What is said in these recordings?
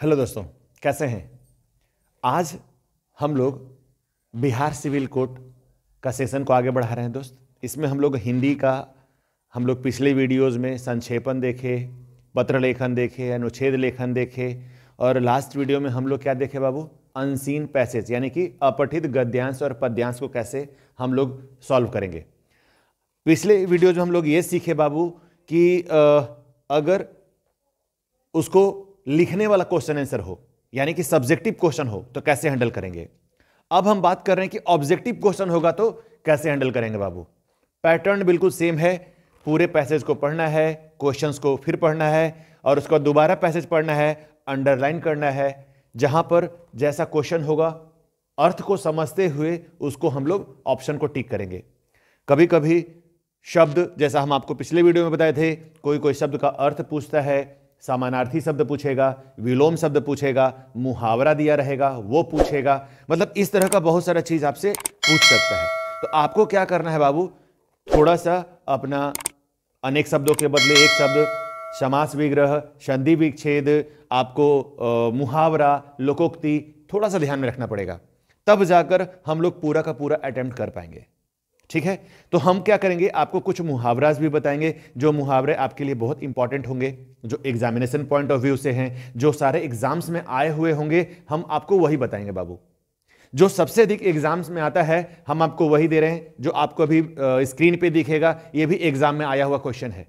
Hello दोस्तों, कैसे हैं? आज हम लोग बिहार सिविल कोर्ट का सेशन को आगे बढ़ा रहे हैं दोस्त। इसमें हम लोग हिंदी का, हम लोग पिछले वीडियोस में संक्षेपण देखे पत्र लेखन देखे, अनुच्छेद लेखन देखे, और लास्ट वीडियो में हम लोग क्या देखे बाबू? अनसीन पैसेज, यानी कि अपठित गद्यांश और पद्यांश को कैसे हम लोग सॉल्व करेंगे। पिछले वीडियोज़ में हम लोग ये सीखे बाबू कि अगर उसको लिखने वाला क्वेश्चन आंसर हो, यानी कि सब्जेक्टिव क्वेश्चन हो तो कैसे हैंडल करेंगे? अब हम बात कर रहे हैं कि ऑब्जेक्टिव क्वेश्चन होगा तो कैसे हैंडल करेंगे बाबू? पैटर्न बिल्कुल सेम है, पूरे पैसेज को पढ़ना है क्वेश्चंस को फिर पढ़ना है, और उसका दोबारा पैसेज पढ़ना है अंडरलाइन करना है, जहाँ पर जैसा क्वेश्चन होगा, अर्थ को समझते हुए उसको हम लोग ऑप्शन को टिक करेंगे। कभी कभी शब्द, जैसा हम आपको पिछले वीडियो में बताए थे कोई कोई शब्द का अर्थ पूछता है समानार्थी शब्द पूछेगा विलोम शब्द पूछेगा मुहावरा दिया रहेगा वो पूछेगा। मतलब इस तरह का बहुत सारा चीज़ आपसे पूछ सकता है। तो आपको क्या करना है बाबू? थोड़ा सा अपना अनेक शब्दों के बदले एक शब्द समास विग्रह संधि विच्छेद आपको आ, मुहावरा लोकोक्ति थोड़ा सा ध्यान में रखना पड़ेगा। तब जाकर हम लोग पूरा का पूरा अटेम्प्ट कर पाएँगे। ठीक है? तो हम क्या करेंगे? आपको कुछ मुहावराज भी बताएँगे, जो मुहावरे आपके लिए बहुत इंपॉर्टेंट होंगे, जो एग्जामिनेशन पॉइंट ऑफ़ व्यू से हैं, जो सारे एग्ज़ाम्स में आए हुए होंगे, हम आपको वही बताएँगे बाबू। जो सबसे अधिक एग्ज़ाम्स में आता है, हम आपको वही दे रहे हैं, जो आपको अभी स्क्रीन पे दिखेगा, ये भी एग्ज़ाम में आया हुआ क्वेश्चन है।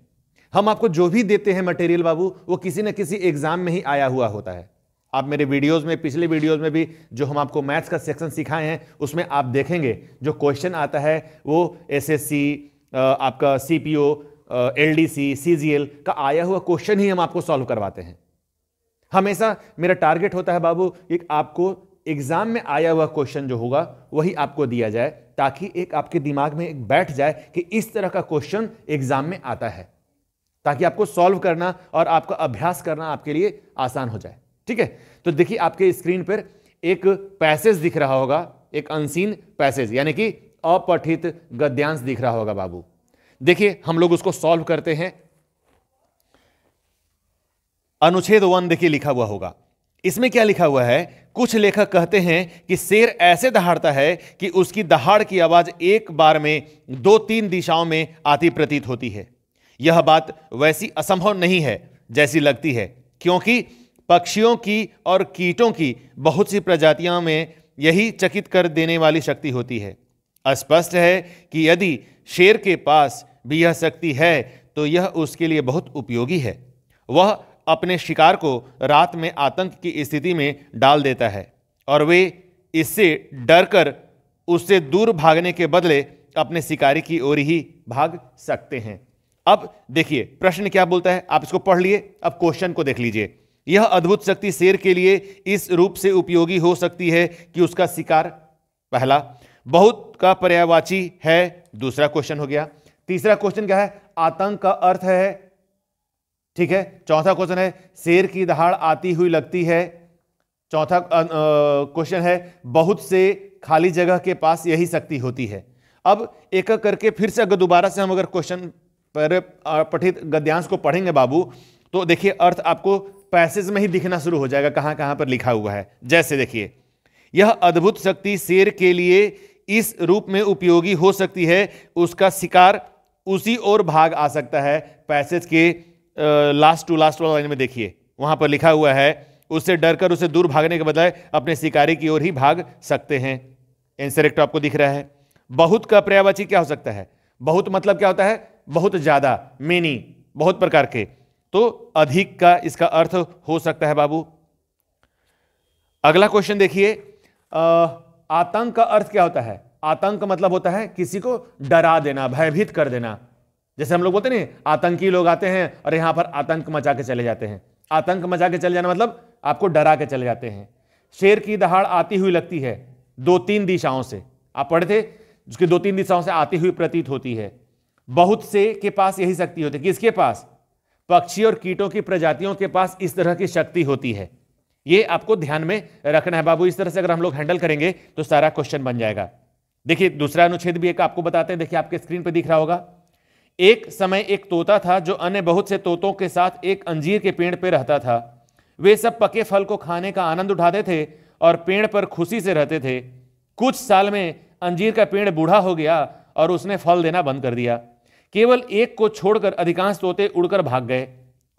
हम आपको जो भी देते हैं मटेरियल बाबू, वो किसी न किसी एग्ज़ाम में ही आया हुआ होता है। आप मेरे वीडियोस में, पिछले वीडियोस में भी जो हम आपको मैथ्स का सेक्शन सिखाए हैं, उसमें आप देखेंगे, जो क्वेश्चन आता है, वो एसएससी आपका सीपीओ एलडीसी सीजीएल का आया हुआ क्वेश्चन ही हम आपको सॉल्व करवाते हैं। हमेशा मेरा टारगेट होता है, बाबू, एक आपको एग्ज़ाम में आया हुआ क्वेश्चन जो होगा, वही आपको दिया जाए, ताकि एक आपके दिमाग में एक बैठ जाए कि इस तरह का क्वेश्चन एग्ज़ाम में आता है, ताकि आपको सॉल्व करना और आपका अभ्यास करना आपके लिए आसान हो जाए। ठीक है? तो देखिए, आपके स्क्रीन पर एक पैसेज दिख रहा होगा, एक अनसीन पैसेज यानी कि अपठित गद्यांश दिख रहा होगा बाबू। देखिए, हम लोग उसको सॉल्व करते हैं। अनुच्छेद वन देखिए, लिखा हुआ होगा। इसमें क्या लिखा हुआ है? कुछ लेखक कहते हैं कि शेर ऐसे दहाड़ता है कि उसकी दहाड़ की आवाज़ एक बार में दो तीन दिशाओं में आती प्रतीत होती है। यह बात वैसी असंभव नहीं है, जैसी लगती है, क्योंकि पक्षियों की और कीटों की बहुत सी प्रजातियों में यही चकित कर देने वाली शक्ति होती है। स्पष्ट है कि यदि शेर के पास भी यह शक्ति है तो यह उसके लिए बहुत उपयोगी है। वह अपने शिकार को रात में आतंक की स्थिति में डाल देता है और वे इससे डरकर उससे दूर भागने के बदले अपने शिकारी की ओर ही भाग सकते हैं। अब देखिए, प्रश्न क्या बोलता है? आप इसको पढ़ लिए, अब क्वेश्चन को देख लीजिए। यह अद्भुत शक्ति शेर के लिए इस रूप से उपयोगी हो सकती है कि उसका शिकार, पहला, बहुत का पर्यावाची है, दूसरा क्वेश्चन हो गया। तीसरा क्वेश्चन क्या है? आतंक का अर्थ है, ठीक है? चौथा क्वेश्चन है, शेर की दहाड़ आती हुई लगती है। चौथा क्वेश्चन है, बहुत से खाली जगह के पास यही शक्ति होती है। अब एक एक करके फिर से अगर दोबारा से हम अगर क्वेश्चन पर पठित गद्यांश को पढ़ेंगे बाबू तो देखिए अर्थ आपको पैसेज में ही दिखना शुरू हो जाएगा, कहाँ कहाँ पर लिखा हुआ है। जैसे देखिए, यह अद्भुत शक्ति शेर के लिए इस रूप में उपयोगी हो सकती है, उसका शिकार उसी और भाग आ सकता है। पैसेज के लास्ट टू लास्ट वाला लाइन में देखिए, वहाँ पर लिखा हुआ है, उससे डरकर उसे दूर भागने के बजाय अपने शिकारी की ओर ही भाग सकते हैं। इंसरेक्ट आपको दिख रहा है। बहुत का पर्यावाची क्या हो सकता है? बहुत मतलब क्या होता है? बहुत ज़्यादा मेनी बहुत प्रकार के। तो अधिक का इसका अर्थ हो सकता है बाबू। अगला क्वेश्चन देखिए आतंक का अर्थ क्या होता है? आतंक मतलब होता है किसी को डरा देना, भयभीत कर देना। जैसे हम लोग बोलते नहीं आतंकी लोग आते हैं और यहाँ पर आतंक मचा के चले जाते हैं। आतंक मचा के चले जाना मतलब आपको डरा के चले जाते हैं। शेर की दहाड़ आती हुई लगती है दो तीन दिशाओं से। आप पढ़े थे? जिसकी दो तीन दिशाओं से आती हुई प्रतीत होती है। बहुत से के पास यही शक्ति होती है। किसके पास? पक्षी और कीटों की प्रजातियों के पास इस तरह की शक्ति होती है। ये आपको ध्यान में रखना है। बाबू, इस तरह से अगर हम लोग हैंडल करेंगे तो सारा क्वेश्चन बन जाएगा। देखिए, दूसरा अनुच्छेद भी एक आपको बताते हैं। देखिए, आपके स्क्रीन पर दिख रहा होगा। एक समय एक तोता था, जो अन्य बहुत से तोतों के साथ एक अंजीर के पेड़ पर रहता था। वे सब पके फल को खाने का आनंद उठाते थे और पेड़ पर खुशी से रहते थे। कुछ साल में अंजीर का पेड़ बूढ़ा हो गया और उसने फल देना बंद कर दिया। केवल एक को छोड़कर अधिकांश तोते उड़कर भाग गए।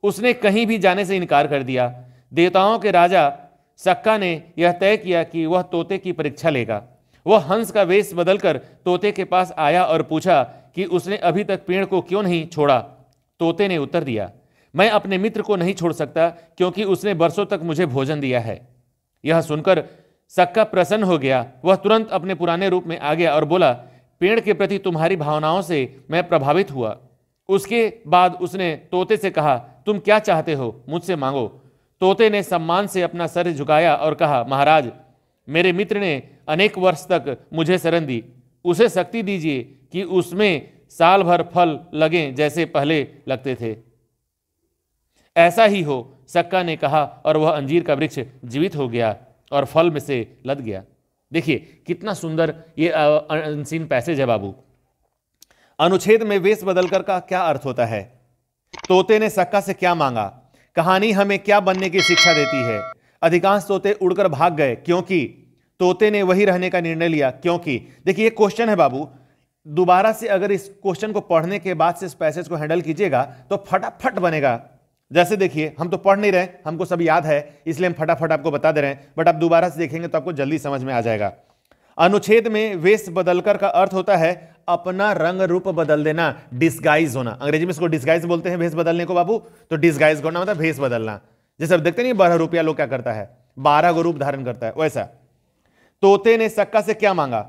उसने कहीं भी जाने से इनकार कर दिया। देवताओं के राजा सक्का ने यह तय किया कि वह तोते की परीक्षा लेगा। वह हंस का वेश बदलकर तोते के पास आया और पूछा कि उसने अभी तक पेड़ को क्यों नहीं छोड़ा? तोते ने उत्तर दिया, मैं अपने मित्र को नहीं छोड़ सकता क्योंकि उसने बरसों तक मुझे भोजन दिया है। यह सुनकर सक्का प्रसन्न हो गया। वह तुरंत अपने पुराने रूप में आ गया और बोला पेड़ के प्रति तुम्हारी भावनाओं से मैं प्रभावित हुआ। उसके बाद उसने तोते से कहा, तुम क्या चाहते हो? मुझसे मांगो। तोते ने सम्मान से अपना सर झुकाया और कहा, महाराज, मेरे मित्र ने अनेक वर्ष तक मुझे शरण दी। उसे शक्ति दीजिए कि उसमें साल भर फल लगें जैसे पहले लगते थे। ऐसा ही हो, सक्का ने कहा और वह अंजीर का वृक्ष जीवित हो गया और फल में से लद गया। देखिए, कितना सुंदर ये अनसीन पैसेज है बाबू। अनुच्छेद में वेश बदलकर का क्या अर्थ होता है? तोते ने सक्का से क्या मांगा? कहानी हमें क्या बनने की शिक्षा देती है? अधिकांश तोते उड़कर भाग गए, क्योंकि तोते ने वही रहने का निर्णय लिया, क्योंकि देखिए, ये क्वेश्चन है बाबू। दोबारा से अगर इस क्वेश्चन को पढ़ने के बाद से इस पैसेज को हैंडल कीजिएगा तो फटाफट बनेगा। जैसे देखिए, हम तो पढ़ नहीं रहे, हमको सब याद है, इसलिए हम फटाफट आपको बता दे रहे हैं बट आप दोबारा से देखेंगे तो आपको जल्दी समझ में आ जाएगा। अनुच्छेद में वेश बदलकर का अर्थ होता है अपना रंग रूप बदल देना डिस्गाइज होना। अंग्रेज़ी में इसको डिस्गाइज बोलते हैं, भेष बदलने को बाबू। तो डिस्गाइज करना मतलब भेष बदलना। जैसे अब देखते नहीं बारह रुपया लोग क्या करता है? बारह को रूप धारण करता है, वैसा। तोते ने सक्का से क्या मांगा?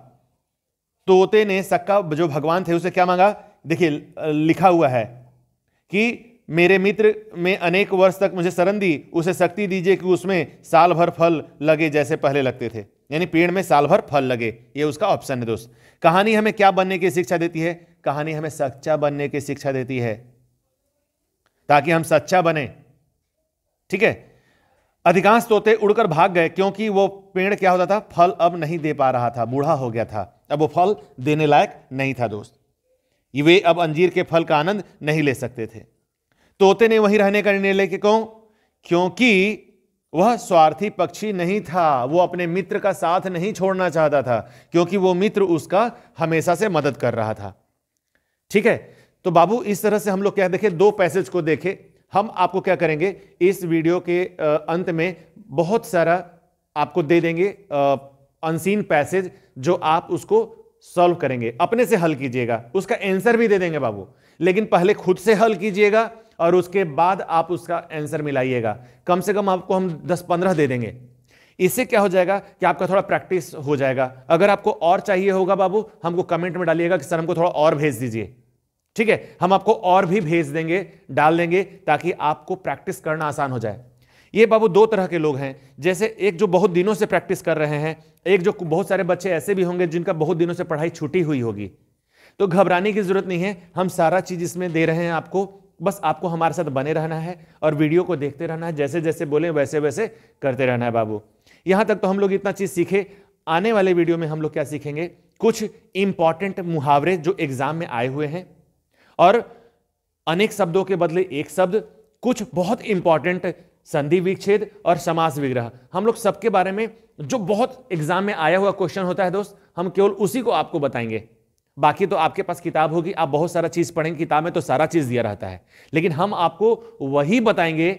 तोते ने सक्का, जो भगवान थे, उसे क्या मांगा? देखिए, लिखा हुआ है कि मेरे मित्र में अनेक वर्ष तक मुझे शरण दी, उसे शक्ति दीजिए कि उसमें साल भर फल लगे जैसे पहले लगते थे। यानी पेड़ में साल भर फल लगे, ये उसका ऑप्शन है दोस्त। कहानी हमें क्या बनने की शिक्षा देती है? कहानी हमें सच्चा बनने की शिक्षा देती है। ताकि हम सच्चा बने। ठीक है? अधिकांश तोते उड़कर भाग गए, क्योंकि वो पेड़ क्या होता था? फल अब नहीं दे पा रहा था, बूढ़ा हो गया था। अब वो फल देने लायक नहीं था दोस्त। वे अब अंजीर के फल का आनंद नहीं ले सकते थे। तोते ने वहीं रहने का निर्णय लेके क्यों क्योंकि वह स्वार्थी पक्षी नहीं था, वो अपने मित्र का साथ नहीं छोड़ना चाहता था, क्योंकि वो मित्र उसका हमेशा से मदद कर रहा था। ठीक है? तो बाबू, इस तरह से हम लोग क्या देखे, दो पैसेज को देखे। हम आपको क्या करेंगे, इस वीडियो के अंत में बहुत सारा आपको दे देंगे अनसीन पैसेज जो आप उसको सॉल्व करेंगे। अपने से हल कीजिएगा, उसका आंसर भी दे देंगे बाबू। लेकिन पहले खुद से हल कीजिएगा और उसके बाद आप उसका आंसर मिलाइएगा। कम से कम आपको हम 10-15 दे देंगे। इससे क्या हो जाएगा कि आपका थोड़ा प्रैक्टिस हो जाएगा। अगर आपको और चाहिए होगा बाबू, हमको कमेंट में डालिएगा कि, सर, हमको थोड़ा और भेज दीजिए। ठीक है? हम आपको और भी भेज देंगे, डाल देंगे, ताकि आपको प्रैक्टिस करना आसान हो जाए। ये बाबू दो तरह के लोग हैं। जैसे एक जो बहुत दिनों से प्रैक्टिस कर रहे हैं, एक जो बहुत सारे बच्चे ऐसे भी होंगे जिनका बहुत दिनों से पढ़ाई छुट्टी हुई होगी। तो घबराने की ज़रूरत नहीं है। हम सारा चीज़ इसमें दे रहे हैं आपको। बस आपको हमारे साथ बने रहना है और वीडियो को देखते रहना है, जैसे जैसे बोले, वैसे वैसे करते रहना है बाबू। यहाँ तक तो हम लोग इतना चीज़ सीखे। आने वाले वीडियो में हम लोग क्या सीखेंगे? कुछ इंपॉर्टेंट मुहावरे जो एग्ज़ाम में आए हुए हैं और अनेक शब्दों के बदले एक शब्द, कुछ बहुत इंपॉर्टेंट संधि विच्छेद और समास विग्रह। हम लोग सबके बारे में जो बहुत एग्ज़ाम में आया हुआ क्वेश्चन होता है दोस्त, हम केवल उसी को आपको बताएँगे। बाकी तो आपके पास किताब होगी, आप बहुत सारा चीज़ पढ़ेंगे, किताब में तो सारा चीज़ दिया रहता है। लेकिन हम आपको वही बताएँगे,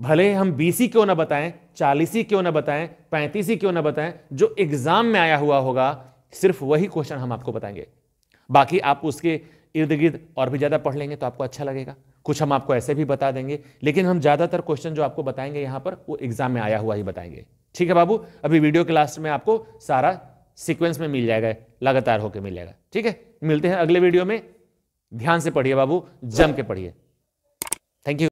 भले हम बीसी क्यों ना बताएँ, चालीसी क्यों ना बताएँ, पैंतीसी क्यों ना बताएँ, जो एग्ज़ाम में आया हुआ होगा, सिर्फ़ वही क्वेश्चन हम आपको बताएँगे। बाकी आप उसके इर्द गिर्द और भी ज़्यादा पढ़ लेंगे तो आपको अच्छा लगेगा। कुछ हम आपको ऐसे भी बता देंगे, लेकिन हम ज़्यादातर क्वेश्चन जो आपको बताएँगे यहाँ पर, वो एग्ज़ाम में आया हुआ ही बताएँगे। ठीक है बाबू? अभी वीडियो के लास्ट में आपको सारा सीक्वेंस में मिल जाएगा, लगातार होकर मिल जाएगा। ठीक है? मिलते हैं अगले वीडियो में। ध्यान से पढ़िए बाबू, जम के पढ़िए। Thank you